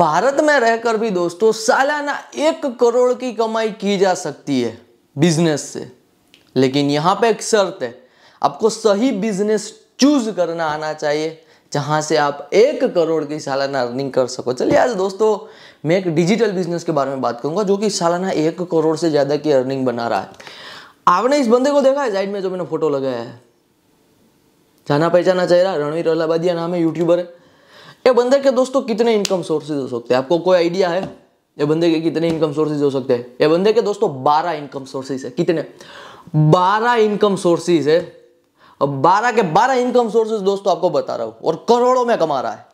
भारत में रहकर भी दोस्तों, सालाना एक करोड़ की कमाई की जा सकती है बिज़नेस से। लेकिन यहाँ पे एक शर्त है, आपको सही बिज़नेस चूज़ करना आना चाहिए, जहाँ से आप एक करोड़ की सालाना अर्निंग कर सको। चलिए आज दोस्तों, मैं एक डिजिटल बिज़नेस के बारे में बात करूँगा, जो कि सालाना एक करोड़ से ज़्यादा की अर्निंग बना रहा है। आपने इस बंदे को देखा है साइड में जो मैंने फ़ोटो लगाया है? जाना पहचाना चेहरा, रणवीर अलाबादिया नाम है यूट्यूबर है। ये बंदे के दोस्तों कितने इनकम सोर्सेज हो सकते हैं? आपको कोई आइडिया है? ये बंदे के कितने इनकम सोर्सेज हो सकते हैं? ये बंदे के दोस्तों बारह इनकम सोर्सेज है। कितने? बारह इनकम सोर्सेज है। अब बारह के बारह इनकम सोर्सेज दोस्तों आपको बता रहा हूँ, और करोड़ों में कमा रहा है।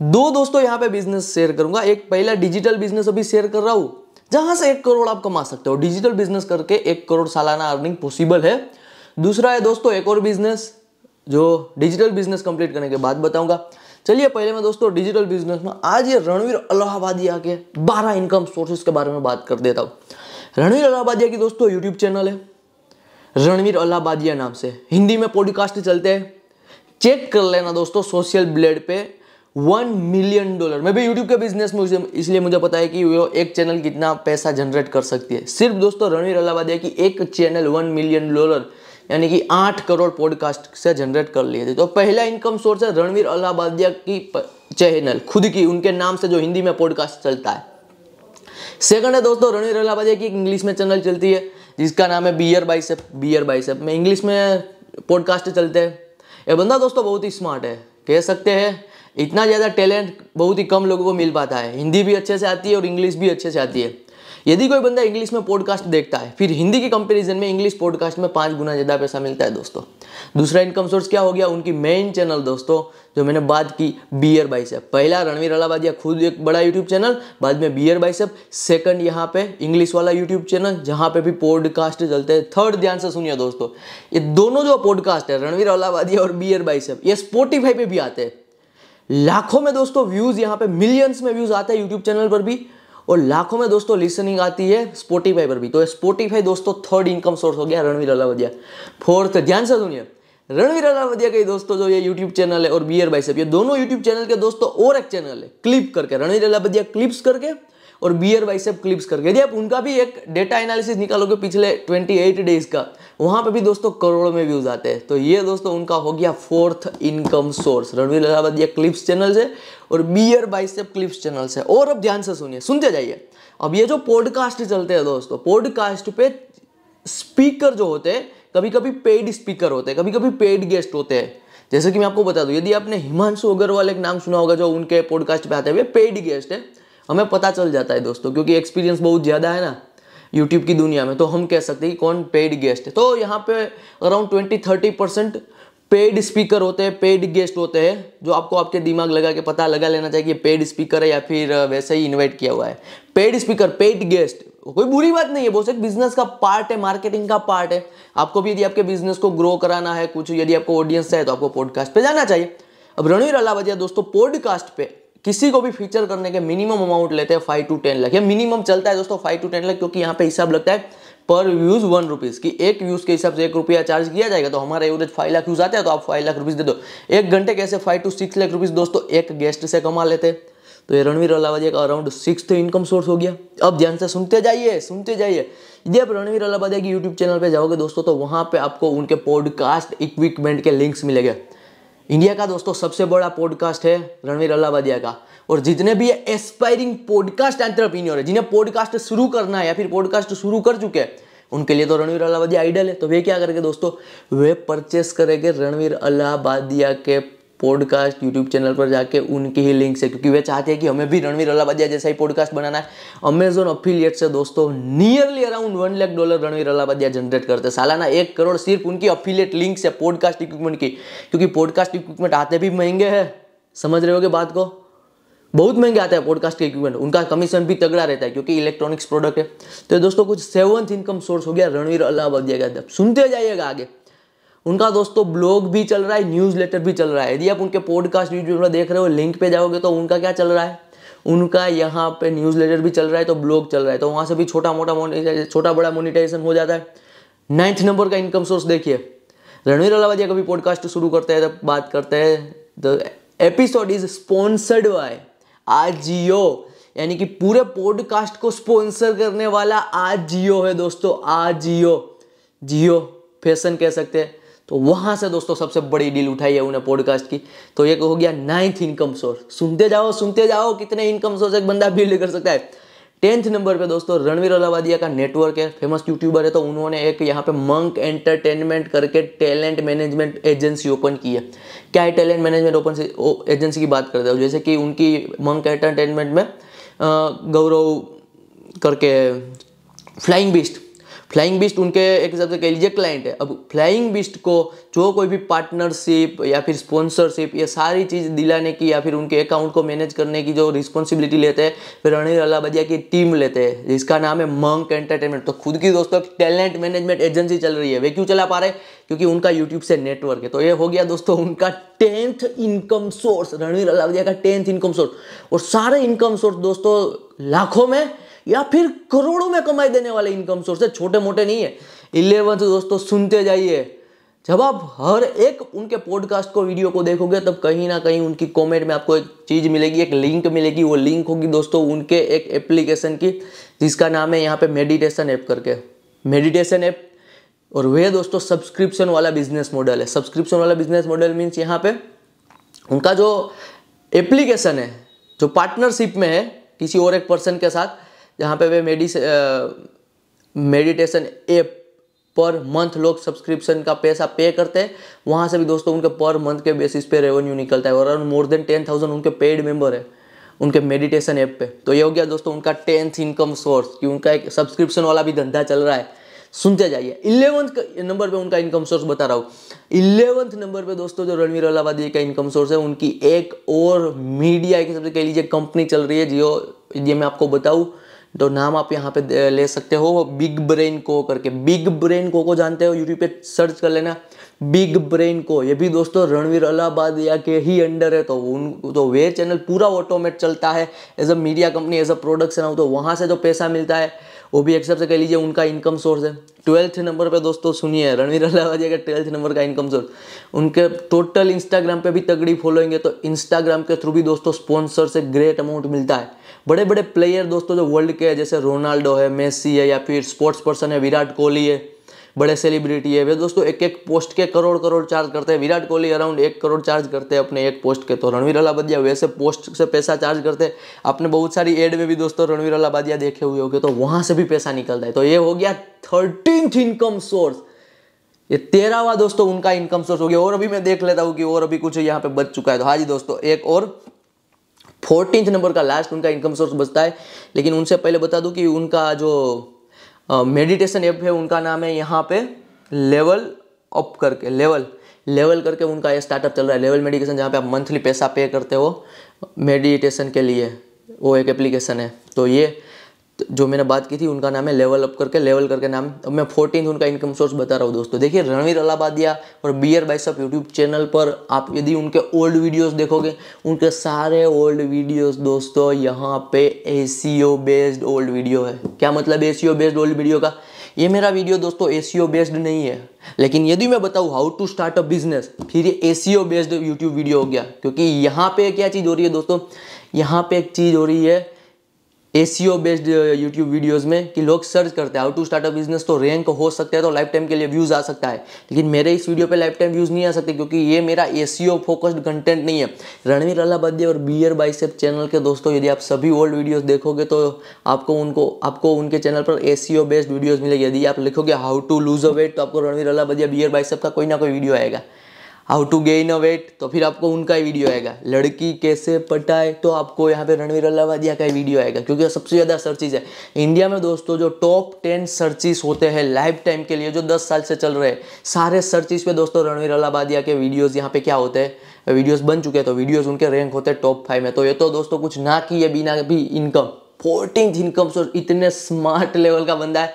दो दोस्तों यहाँ पे बिज़नेस शेयर करूँगा। एक पहला डिजिटल बिज़नेस अभी शेयर कर रहा हूँ, जहाँ से एक करोड़ आप कमा सकते हो। डिजिटल बिज़नेस करके एक करोड़ सालाना अर्निंग पॉसिबल है। दूसरा है दोस्तों, एक और बिज़नेस जो डिजिटल बिज़नेस कंप्लीट करने के बाद बताऊँगा। चलिए पहले मैं दोस्तों डिजिटल बिज़नेस में, आज ये रणवीर अलाहाबादिया के बारह इनकम सोर्सेज के बारे में बात कर देता हूँ। रणवीर अलाहाबादिया की दोस्तों यूट्यूब चैनल है। रणवीर अलाहाबादिया नाम से। हिंदी में पॉडकास्ट चलते हैं। चेक कर लेना दोस्तों सोशल ब्लेड पे। वन मिलियन डॉलर मैं भी यूट्यूब के बिज़नेस में इसलिए मुझे पता है कि वो एक चैनल कितना पैसा जनरेट कर सकती है। सिर्फ़ दोस्तों रणवीर अलाहाबादिया की एक चैनल वन मिलियन डॉलर यानी कि आठ करोड़ पॉडकास्ट से जनरेट कर लिए थे। तो पहला इनकम सोर्स है रणवीर अलाहाबादिया की चैनल खुद की, उनके नाम से जो हिंदी में पॉडकास्ट चलता है। सेकंड है दोस्तों, रणवीर अलाहाबादिया की इंग्लिश में चैनल चलती है, जिसका नाम है बियर बाइसेप बियर बाइसेप में इंग्लिश में पॉडकास्ट चलते हैं। ये बंदा दोस्तों बहुत ही स्मार्ट है। कह सकते हैं, इतना ज़्यादा टैलेंट बहुत ही कम लोगों को मिल पाता है। हिंदी भी अच्छे से आती है और इंग्लिश भी अच्छे से आती है। यदि कोई बंदा इंग्लिश में पॉडकास्ट देखता है, फिर हिंदी के कंपैरिजन में इंग्लिश पॉडकास्ट में पाँच गुना ज़्यादा पैसा मिलता है दोस्तों। दूसरा इनकम सोर्स क्या हो गया? उनकी मेन चैनल दोस्तों, जो मैंने बात की बियर बाइसेप पहला रणवीर अलाबादिया खुद एक बड़ा यूट्यूब चैनल बाद में बियर बाइसेप सेकंड यहाँ पे इंग्लिश वाला यूट्यूब चैनल जहाँ पे भी पॉडकास्ट चलते हैं। थर्ड ध्यान से सुनिए दोस्तों, ये दोनों जो पॉडकास्ट है, रणवीर अलाबादिया और बियर बाइसेप ये स्पोटिफाई पे भी आते हैं। लाखों में दोस्तों व्यूज़ यहाँ पे मिलियंस में व्यूज़ आते हैं यूट्यूब चैनल पर भी। और लाखों में दोस्तों लिसनिंग आती है स्पोटीफाई पर भी। तो स्पोटीफाई दोस्तों थर्ड इनकम सोर्स हो गया रणवीर अलावदिया फोर्थ ध्यान से सुनिए। रणवीर अलावदिया के दोस्तों जो ये यूट्यूब चैनल है और बियर बाई ये दोनों यूट्यूब चैनल के दोस्तों और एक चैनल है। क्लिप करके, रणवीर अलावदिया क्लिप्स करके और बियर बाइसेप क्लिप्स करके। यदि आप उनका भी एक डेटा एनालिसिस निकालोगे पिछले 28 डेज़ का, वहाँ पे भी दोस्तों करोड़ों में व्यूज़ आते हैं। तो ये दोस्तों उनका हो गया fourth income source Ranveer Allahbadia ये क्लिप्स चैनल से और बियर बाइसेप क्लिप्स चैनल से और अब ध्यान से सुनिए, सुनते जाइए। अब ये जो पॉडकास्ट चलते हैं दोस्तों पॉडकास्ट पे स्पीकर जो होते हैं कभी कभी पेड स्पीकर होते हैं कभी कभी पेड गेस्ट होते हैं। जैसे कि मैं आपको बता दूँ, यदि आपने हिमांशु अग्रवाल एक नाम सुना होगा जो उनके पॉडकास्ट पे आते हैं वे पेड गेस्ट है हमें पता चल जाता है दोस्तों, क्योंकि एक्सपीरियंस बहुत ज़्यादा है ना यूट्यूब की दुनिया में तो हम कह सकते हैं कि कौन पेड गेस्ट है। तो यहाँ पे around twenty thirty percent paid speaker होते हैं पेड गेस्ट होते हैं, जो आपको आपके दिमाग लगा के पता लगा लेना चाहिए कि पेड स्पीकर है या फिर वैसे ही इन्वाइट किया हुआ है। पेड स्पीकर पेड गेस्ट कोई बुरी बात नहीं है, बहुत एक बिज़नेस का पार्ट है मार्केटिंग का पार्ट है। आपको भी यदि आपके बिज़नेस को ग्रो कराना है, कुछ यदि आपको ऑडियंस है तो आपको पॉडकास्ट पे जाना चाहिए। अब रणवीर अलावजिया, दोस्तों पॉडकास्ट पे किसी को भी फीचर करने के मिनिमम अमाउंट लेते हैं फाइव टू टेन लाख या मिनिमम चलता है दोस्तों फाइव टू टेन लाख क्योंकि यहाँ पे हिसाब लगता है पर व्यूज़ वन रुपीज़ की। एक व्यूज़ के हिसाब से एक रुपया चार्ज किया जाएगा तो हमारा एवरेज फाइव लाख व्यूज़ आते हैं तो आप फाइव लाख रुपीज़ दे दो। एक घंटे कैसे five to six lakh rupees दोस्तों एक गेस्ट से कमा लेते तो ये रणवीर अलावादिया का अराउंड सिक्स इनकम सोर्स हो गया। अब ध्यान से सुनते जाइए सुनते जाइए। यदि आप रणवीर अलावादिया की यूट्यूब चैनल पर जाओगे दोस्तों तो वहाँ पे आपको उनके पॉडकास्ट इक्विपमेंट के लिंक्स मिलेंगे। इंडिया का दोस्तों सबसे बड़ा पॉडकास्ट है रणवीर अल्लाबादिया का। और जितने भी एस्पायरिंग पॉडकास्ट एंटरप्रीनियर है, जिन्हें पॉडकास्ट शुरू करना है या फिर पॉडकास्ट शुरू कर चुके हैं, उनके लिए तो रणवीर अल्लाबादिया आइडल है। तो वे क्या करेंगे दोस्तों? वे परचेस करेंगे रणवीर अल्लाबादिया के पॉडकास्ट यूट्यूब चैनल पर जाके उनकी ही लिंक से क्योंकि वे चाहते हैं कि हमें भी रणवीर अलाबादिया जैसा ही पॉडकास्ट बनाना है। अमेजोन अफिलियट से दोस्तों nearly around one lakh dollar Ranveer Allahbadia generate करते सालाना एक करोड़ सिर्फ़ उनकी अफिलियट लिंक से पॉडकास्ट इक्विपमेंट की, क्योंकि पॉडकास्ट इक्विपमेंट आते भी महँगे हैं। समझ रहे हो बात को? बहुत महँगे आते हैं पॉडकास्ट के इक्विपमेंट उनका कमीशन भी तगड़ा रहता है, क्योंकि इलेक्ट्रॉनिक्स प्रोडक्ट है। तो दोस्तों, कुछ सेवंथ इनकम सोर्स हो गया रणवीर अलाहाबादिया का। सुनते जाइएगा आगे। उनका दोस्तों ब्लॉग भी चल रहा है न्यूज़ लेटर भी चल रहा है। यदि आप उनके पॉडकास्ट यूट्यूब देख रहे हो लिंक पे जाओगे तो उनका क्या चल रहा है? उनका यहाँ पे न्यूज़ लेटर भी चल रहा है तो ब्लॉग चल रहा है। तो वहाँ से भी छोटा मोटा छोटा बड़ा मोनिटाइजेशन हो जाता है। नाइन्थ नंबर का इनकम सोर्स देखिए। रणवीर अलावादिया कभी पॉडकास्ट शुरू करते हैं तो बात करते हैं। The episode is sponsored by AJIO यानी कि पूरे पॉडकास्ट को स्पॉन्सर करने वाला आज जियो है दोस्तों आज जियो जियो फ़ैशन कह सकते हैं। तो वहाँ से दोस्तों सबसे बड़ी डील उठाई है उन्हें पॉडकास्ट की। तो एक हो गया नाइन्थ इनकम सोर्स सुनते जाओ सुनते जाओ कितने इनकम सोर्स एक बंदा बिल्ड कर सकता है। टेंथ नंबर पे दोस्तों रणवीर अलावादिया का नेटवर्क है फ़ेमस यूट्यूबर है तो उन्होंने एक यहाँ पे मंक एंटरटेनमेंट करके टैलेंट मैनेजमेंट एजेंसी ओपन की है। क्या है टैलेंट मैनेजमेंट ओपन एजेंसी की बात करते हो? जैसे कि उनकी मंक एंटरटेनमेंट में गौरव करके फ्लाइंग बिस्ट फ्लाइंग बिस्ट उनके एक हिसाब से कह लीजिए क्लाइंट है। अब फ्लाइंग बिस्ट को जो कोई भी पार्टनरशिप या फिर स्पॉन्सरशिप ये सारी चीज़ दिलाने की या फिर उनके अकाउंट को मैनेज करने की जो रिस्पॉन्सिबिलिटी लेते हैं, फिर रणवीर अलाबदिया की टीम लेते हैं, जिसका नाम है मंक एंटरटेनमेंट तो खुद की दोस्तों टैलेंट मैनेजमेंट एजेंसी चल रही है। वे क्यों चला पा रहे? क्योंकि उनका यूट्यूब से नेटवर्क है। तो ये हो गया दोस्तों उनका tenth income source Ranveer Allahbadia का टेंथ इनकम सोर्स और सारे इनकम सोर्स दोस्तों, लाखों में या फिर करोड़ों में कमाई देने वाले इनकम सोर्स है, छोटे मोटे नहीं है। इलेवंथ दोस्तों, सुनते जाइए। जब आप हर एक उनके पॉडकास्ट को वीडियो को देखोगे, तब कहीं ना कहीं उनकी कमेंट में आपको एक चीज़ मिलेगी, एक लिंक मिलेगी। वो लिंक होगी दोस्तों उनके एक एप्लीकेशन की, जिसका नाम है यहाँ पे मेडिटेशन ऐप करके। मेडिटेशन ऐप और वे दोस्तों सब्सक्रिप्शन वाला बिज़नेस मॉडल है। सब्सक्रिप्शन वाला बिज़नेस मॉडल मीन्स यहाँ पे उनका जो एप्लीकेशन है, जो पार्टनरशिप में है, किसी और एक पर्सन के साथ जहाँ पे वे मेडिस मेडिटेशन ऐप पर मंथ लोग सब्सक्रिप्शन का पैसा पे करते हैं। वहाँ से भी दोस्तों उनके पर मंथ के बेसिस पे रेवेन्यू निकलता है और around more than ten thousand उनके पेड मेंबर है, उनके मेडिटेशन ऐप पे। तो ये हो गया दोस्तों उनका टेंथ इनकम सोर्स कि उनका एक सब्सक्रिप्शन वाला भी धंधा चल रहा है। सुनते जाइए। इलेवंथ नंबर पे उनका इनकम सोर्स बता रहा हूँ। इलेवंथ नंबर पे दोस्तों जो रणवीर अलाहाबादी का इनकम सोर्स है, उनकी एक और मीडिया की सबसे कह लीजिए कंपनी चल रही है, जियो, ये मैं आपको बताऊँ तो नाम आप यहाँ पे ले सकते हो। बिग ब्रेन को करके, बिग ब्रेन को को जानते हो? यूट्यूब पे सर्च कर लेना। बिग ब्रेन को। ये भी दोस्तों रणवीर अलाहाबादिया के ही अंडर है तो उन तो वे चैनल पूरा ऑटोमेट चलता है। As a media company as a production house तो वहाँ से जो पैसा मिलता है, वो भी एक सबसे कह लीजिए, उनका इनकम सोर्स है। ट्वेल्थ नंबर पे दोस्तों सुनिए, रणवीर अलाहाबादिया का ट्वेल्थ नंबर का इनकम सोर्स उनके टोटल इंस्टाग्राम पे भी तगड़ी फॉलोइंग है तो इंस्टाग्राम के थ्रू भी दोस्तों स्पॉन्सर से ग्रेट अमाउंट मिलता है। बड़े बड़े प्लेयर दोस्तों जो वर्ल्ड के जैसे रोनाल्डो है मेसी है, या फिर स्पोर्ट्स पर्सन है, विराट कोहली है, बड़े सेलिब्रिटी है। वे दोस्तों एक एक पोस्ट के करोड़ करोड़ चार्ज करते हैं। विराट कोहली अराउंड एक करोड़ चार्ज करते हैं अपने एक पोस्ट के। तो रणवीर अलाबादिया वैसे पोस्ट से पैसा चार्ज करते हैं। आपने बहुत सारी एड में भी दोस्तों रणवीर अलाबादिया देखे हुए होंगे तो वहाँ से भी पैसा निकलता है। तो ये हो गया थर्टीन इनकम सोर्स ये तेरहवा दोस्तों उनका इनकम सोर्स हो गया। और अभी मैं देख लेता हूँ कि और अभी कुछ यहाँ पे बच चुका है। तो हाँ जी दोस्तों, एक और फोर्टीन नंबर का लास्ट उनका इनकम सोर्स बचता है। लेकिन उनसे पहले बता दूँ कि उनका जो मेडिटेशन ऐप है, उनका नाम है यहाँ पे लेवल अप करके लेवल लेवल करके उनका ये स्टार्टअप चल रहा है। लेवल मेडिटेशन जहाँ पे आप मंथली पैसा पे करते हो मेडिटेशन के लिए वो एक एप्लीकेशन है। तो ये जो मैंने बात की थी, उनका नाम है लेवल अप करके लेवल करके नाम, अब मैं फोर्टीन उनका इनकम सोर्स बता रहा हूँ दोस्तों। देखिए, रणवीर अलाबादिया और बियर बाइसअप यूट्यूब चैनल पर आप यदि उनके ओल्ड वीडियोस देखोगे, उनके सारे ओल्ड वीडियोस दोस्तों, यहाँ पे ए बेस्ड ओल्ड वीडियो है। क्या मतलब ए बेस्ड ओल्ड वीडियो का? ये मेरा वीडियो दोस्तों ए बेस्ड नहीं है। लेकिन यदि मैं बताऊँ how to start a business फिर ये ए बेस्ड यूट्यूब वीडियो हो गया। क्योंकि यहाँ पे क्या चीज़ हो रही है दोस्तों? यहाँ पे एक चीज़ हो रही है एसीओ बेस्ड यूट्यूब वीडियोस में कि लोग सर्च करते हैं हाउ टू स्टार्ट बिज़नेस तो रैंक हो सकता है तो लाइफ टाइम के लिए व्यूज़ आ सकता है। लेकिन मेरे इस वीडियो पे लाइफ टाइम व्यूज़ नहीं आ सकते क्योंकि ये मेरा एसीओ फोकस्ड कंटेंट नहीं है। रणवीर अलाबादी और बियर बाइसेप चैनल के दोस्तों, यदि आप सभी ओल्ड वीडियोज़ देखोगे तो आपको उनको, आपको उनके चैनल पर एसीओ बेस्ड वीडियोज़ मिलेगी। यदि आप लिखोगे how to lose a weight तो आपको रणवीर अलाबादिया बियर बाइसेप का कोई ना कोई वीडियो आएगा। How to gain a weight तो फिर आपको उनका ही वीडियो आएगा। लड़की कैसे पटाए? तो आपको यहाँ पे रणवीर अल्लावादिया का ही वीडियो आएगा, क्योंकि सबसे ज़्यादा सर्चिज है। इंडिया में दोस्तों, जो टॉप टेन सर्चिस होते हैं लाइफ टाइम के लिए, जो दस साल से चल रहे हैं, सारे सर्चिस पे दोस्तों रणवीर अल्लाबादिया के वीडियोज़ यहाँ पे क्या होते हैं? वीडियोज़ बन चुके हैं तो वीडियोज़ उनके रैंक होते हैं टॉप फाइव में। तो ये तो दोस्तों कुछ ना किए बिना भी इनकम फोर्टीन इनकम सोर्स इतने स्मार्ट लेवल का बंदा है।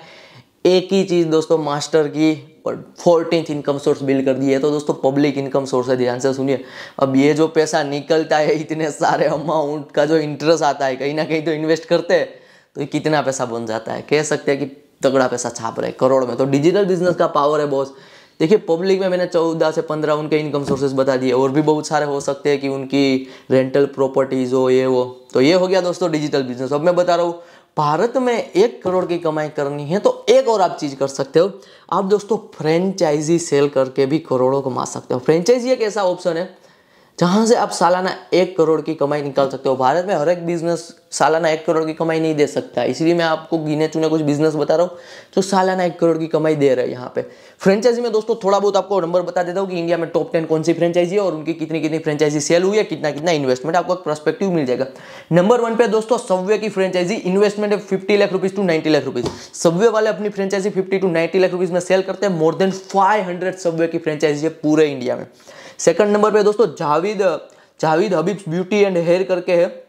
एक ही चीज़ दोस्तों मास्टर की और फोर्टीन इनकम सोर्स बिल कर दिए तो दोस्तों पब्लिक इनकम सोर्स है, ध्यान से सुनिए। अब ये जो पैसा निकलता है, इतने सारे अमाउंट का जो इंटरेस्ट आता है, कहीं ना कहीं तो इन्वेस्ट करते हैं तो कितना पैसा बन जाता है? कह सकते हैं कि तगड़ा पैसा छाप रहे करोड़ में। तो डिजिटल बिज़नेस का पावर है बॉस देखिए पब्लिक में मैंने चौदह से पंद्रह उनके इनकम सोर्सेज बता दिए। और भी बहुत सारे हो सकते हैं कि उनकी रेंटल प्रॉपर्टीज़ हो, ये वो तो ये हो गया दोस्तों डिजिटल बिज़नेस अब मैं बता रहा हूँ भारत में एक करोड़ की कमाई करनी है तो एक और आप चीज़ कर सकते हो। आप दोस्तों, फ्रेंचाइजी सेल करके भी करोड़ों कमा सकते हो। फ्रेंचाइजी एक ऐसा ऑप्शन है जहाँ से आप सालाना एक करोड़ की कमाई निकाल सकते हो। भारत में हर एक बिज़नेस सालाना एक करोड़ की कमाई नहीं दे सकता। इसलिए मैं आपको गिने चुने कुछ बिज़नेस बता रहा हूँ जो सालाना एक करोड़ की कमाई दे रहे हैं यहाँ पे। फ्रेंचाइजी में दोस्तों, थोड़ा बहुत आपको नंबर बता देता हूँ कि इंडिया में टॉप टेन कौन सी फ्रेंचाइजी है और उनकी कितनी कितनी फ्रेंचाइजी सेल हुई है, कितना कितना इन्वेस्टमेंट आपको परस्पेक्टिव मिल जाएगा। नंबर वन पे दोस्तों सव्य की फ्रेंचाइजी इन्वेस्टमेंट है fifty lakh rupees to ninety lakh rupees Subway वाले अपनी franchise fifty to ninety lakh rupees में सेल करते हैं। More than five hundred Subway की फ्रेंचाइजी है पूरे इंडिया में। सेकंड नंबर पे दोस्तों, Jawed Jawed Habib's beauty and hair करके है।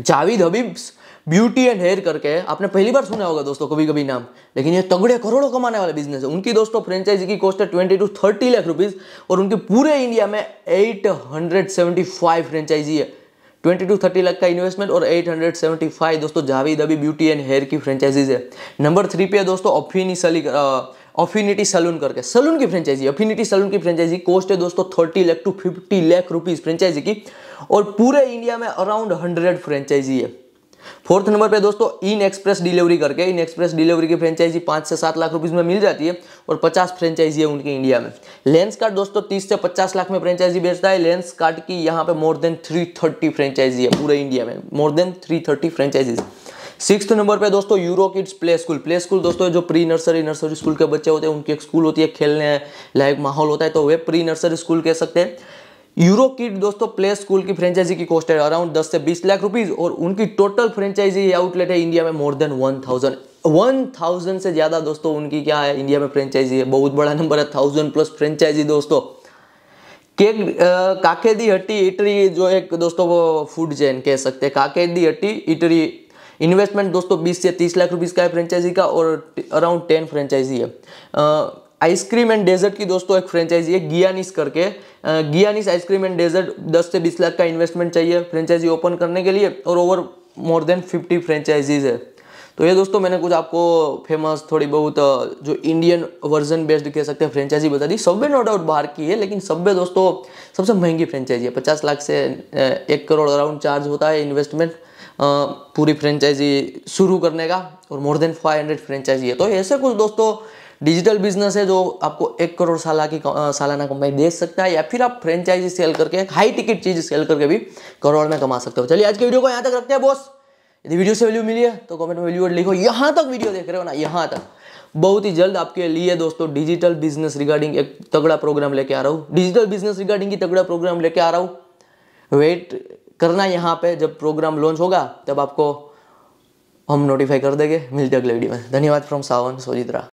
Jawed Habib's beauty and hair करके है। आपने पहली बार सुना होगा दोस्तों कभी कभी नाम। लेकिन ये तगड़े करोड़ों कमाने वाले बिज़नेस है। उनकी दोस्तों फ्रेंचाइजी की कॉस्ट है twenty two thirty lakh rupees और उनके पूरे इंडिया में eight hundred seventy five franchisee है। ट्वेंटी टू थर्टी लाख का इन्वेस्टमेंट और एट हंड्रेड सेवेंटी फाइव दोस्तों, जावेद अभी ब्यूटी एंड हेयर की फ्रेंचाइजीज है। नंबर थ्री पे है दोस्तों ऑफिनी सली ऑफिनिटी सलून करके। सलून की फ्रेंचाइजी ऑफिनिटी सलून की फ्रेंचाइजी कॉस्ट है दोस्तों thirty lakh to fifty lakh rupees franchisee की। और पूरे इंडिया में अराउंड हंड्रेड फ्रेंचाइजी है फोर्थ नंबर पे दोस्तों इन एक्सप्रेस डिलीवरी करके। इन एक्सप्रेस डिलीवरी की फ्रेंचाइजी पाँच से सात लाख रुपीज़ में मिल जाती है और पचास फ्रेंचाइजी है उनकी इंडिया में। लेंस कार्ड दोस्तों तीस से पचास लाख में फ्रेंचाइजी बेचता है। लेंस कार्ड की यहाँ पे more than three thirty franchisee है पूरे इंडिया में। More than three thirty franchisees six number पे दोस्तों Euro kids play school play school दोस्तों जो प्री नर्सरी नर्सरी स्कूल के बच्चे होते हैं, उनकी एक स्कूल होती है, खेलने लायक माहौल होता है तो वे प्री नर्सरी स्कूल कह सकते हैं। यूरो किड दोस्तों प्ले स्कूल की फ्रेंचाइजी की कॉस्ट है अराउंड 10 से 20 लाख रुपीस, और उनकी टोटल फ्रेंचाइजी आउटलेट है इंडिया में मोर देन 1000 1000 से ज़्यादा दोस्तों उनकी क्या है इंडिया में फ्रेंचाइजी है। बहुत बड़ा नंबर है थाउज़ेंड प्लस फ्रेंचाइजी दोस्तों। केक काकेदी हट्टी इटरी जो एक दोस्तों वो फ़ूड चेन कह सकते हैं। काकेदी हट्टी इटरी इन्वेस्टमेंट दोस्तों 20 से 30 लाख रुपीज़ का है फ्रेंचाइजी का और अराउंड 10 फ्रेंचाइजी है आइसक्रीम एंड डेजर्ट की दोस्तों एक फ्रेंचाइजी है गियानिस करके। गियानिस आइसक्रीम एंड डेजर्ट 10 से 20 लाख का इन्वेस्टमेंट चाहिए फ्रेंचाइजी ओपन करने के लिए और ओवर मोर देन 50 फ्रेंचाइजीज है। तो ये दोस्तों मैंने कुछ आपको फ़ेमस थोड़ी बहुत जो इंडियन वर्जन बेस्ड कह सकते हैं फ्रेंचाइजी बता दी। सब्वे नो डाउट बाहर की है, लेकिन सब्वे दोस्तों सबसे महँगी फ्रेंचाइजी है पचास लाख से एक करोड़ अराउंड चार्ज होता है इन्वेस्टमेंट पूरी फ्रेंचाइजी शुरू करने का और more than five hundred franchisee है तो ऐसे कुछ दोस्तों डिजिटल बिज़नेस है जो आपको एक करोड़ साल की सालाना कमाई दे सकता है या फिर आप फ्रेंचाइजी सेल करके एक हाई टिकट चीज़ सेल करके भी करोड़ में कमा सकते हो। चलिए, आज के वीडियो को यहाँ तक रखते हैं बॉस यदि वीडियो से वैल्यू मिली है तो कमेंट में वैल्यू लिखो। यहाँ तक वीडियो देख रहे हो ना, यहाँ तक। बहुत ही जल्द आपके लिए दोस्तों डिजिटल बिज़नेस रिगार्डिंग एक तगड़ा प्रोग्राम लेके आ रहा हूँ। डिजिटल बिज़नेस रिगार्डिंग की तगड़ा प्रोग्राम लेके आ रहा हूँ। वेट करना यहाँ पे जब प्रोग्राम लॉन्च होगा, तब आपको हम नोटिफाई कर देंगे। मिलते अगले वीडियो में। धन्यवाद फ्रॉम सावन सोजित्रा